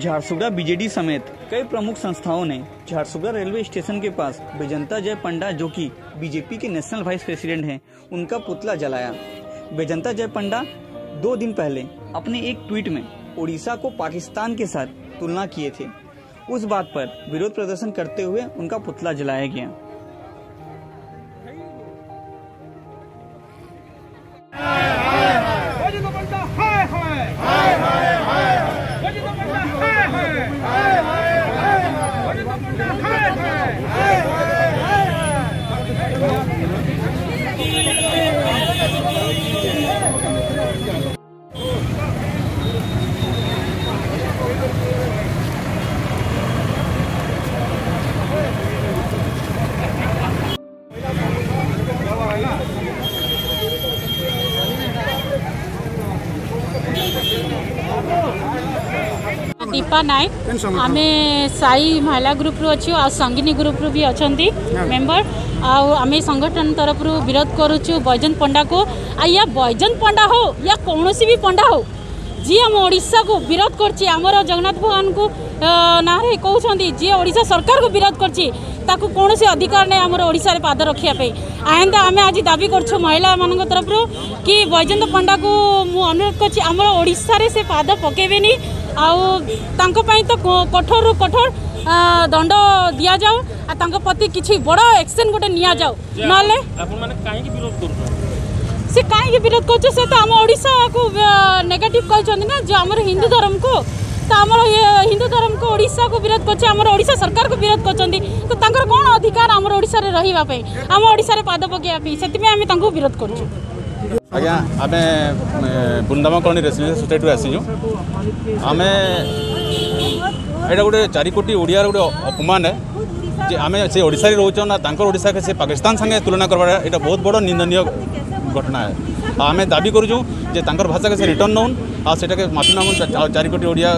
Jharsuguda BJD समेत कई प्रमुख संस्थाओं ने झारसुगड़ा रेलवे स्टेशन के पास बेजनता जय पंडा जो कि बीजेपी के नेशनल वाइस प्रेसिडेंट हैं उनका पुतला जलाया बेजनता जय पंडा दो दिन पहले अपने एक ट्वीट में उड़ीसा को पाकिस्तान के साथ तुलना किए थे उस बात पर विरोध प्रदर्शन करते हुए उनका पुतला जलाया गया Amen. ଦୀପା ନାୟକ ଆମେ ସାଇ ମହିଳା ଗ୍ରୁପ୍ରୁ ଅଛୁ ଆଉ ସଙ୍ଗିନୀ ଗ୍ରୁପ୍ରୁ ବି ଅଛନ୍ତି ମେମ୍ବର ଆଉ ଆମେ ସଂଗଠନ ତରଫରୁ ବିରୋଧ କରୁଛୁ ବୈଜନ୍ତ ପଣ୍ଡାକୁ ଆଉ ୟା ବୈଜନ୍ତ ପଣ୍ଡା ହଉ ୟା କୌଣସି ବି ପଣ୍ଡା ହଉ जी आम ओडा को विरोध करमर जगन्नाथ भगवान को ना कौन जी ओडा सरकार को विरोध कर कौन से अधिकार ना आम ओडार पाद रखापी आईंदा आम आज दाबी कर महिला मान तरफ कि बैजयंत पंडा को मुझे अनुरोध करमर पाद पकेबेनि आई तो कठोर रु कठोर दंड दि जाऊ प्रति किसी बड़ एक्शन गोटे नि जाऊ ना ସେ କାହିଁକି ବିରୋଧ କରୁଛ ସେ ତ ଆମ ଓଡ଼ିଶାକୁ ନେଗେଟିଭ୍ କହିଛନ୍ତି ନା ଯେ ଆମର ହିନ୍ଦୁ ଧର୍ମକୁ ତ ଆମର ହିନ୍ଦୁ ଧର୍ମକୁ ଓଡ଼ିଶାକୁ ବିରୋଧ କରୁଛି ଆମର ଓଡ଼ିଶା ସରକାରକୁ ବିରୋଧ କରୁଛନ୍ତି ତ ତାଙ୍କର କ'ଣ ଅଧିକାର ଆମର ଓଡ଼ିଶାରେ ରହିବା ପାଇଁ ଆମ ଓଡ଼ିଶାରେ ପାଦ ପକାଇବା ପାଇଁ ସେଥିପାଇଁ ଆମେ ତାଙ୍କୁ ବିରୋଧ କରୁଛୁ ଆଜ୍ଞା ଆମେ ବୃନ୍ଦାବନ କଲୋନୀ ରେସିଡେନ୍ସିଆଲ ସୋସାଇଟିରୁ ଆସିଛୁ ଆମେ ଏଇଟା ଗୋଟେ ଚାରି କୋଟି ଓଡ଼ିଆର ଗୋଟେ ଅପମାନ ଯେ ଆମେ ସେ ଓଡ଼ିଶାରେ ରହୁଛୁ ନା ତାଙ୍କର ଓଡ଼ିଶାକେ ସେ ପାକିସ୍ତାନ ସାଙ୍ଗେ ତୁଳନା କରିବା ଏଇଟା ବହୁତ ବଡ଼ ନିନ୍ଦନୀୟ ঘটনা হ্যাঁ আমি দাবি করুছু যে তাঁর ভাষাকে সে রিটর্ন নৌন আর সেটাকে মাফি মাগুন চারি কোটি ওড়িয়া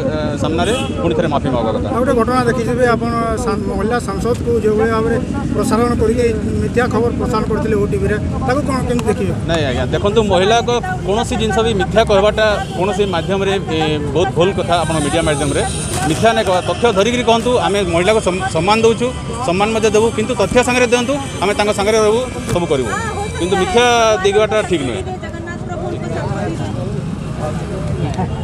সামনারে পুনি থে মাফি মাগবা কথা গোটে ঘটনা দেখিবে আপনার মহিলা সাংসদ কু যেভাবে ভাবে প্রসারণ করি মিথ্যা খবর প্রসারণ করলে ওটিভিরে তাকে কোণ কেমন দেখিবে না আজ্ঞা দেখুন মহিলা কোণী জিনিস বি মিথ্যা কহবাটা কোণী মাধ্যমে বহুত ভুল কথা আপনার মিডিয়া মাধ্যমে মিথ্যা নাই তথ্য ধরিকি কুহতু আমি মহিলা সম্মান দেছু সম্মান দেবু কিন্তু তথ্য সাংরে দিও আমি তাঙ্ক সাংরে রহু সবু করবু কিন্তু মিখা দিঘাটা ঠিক না জগন্নাথ প্রভু ফোন করা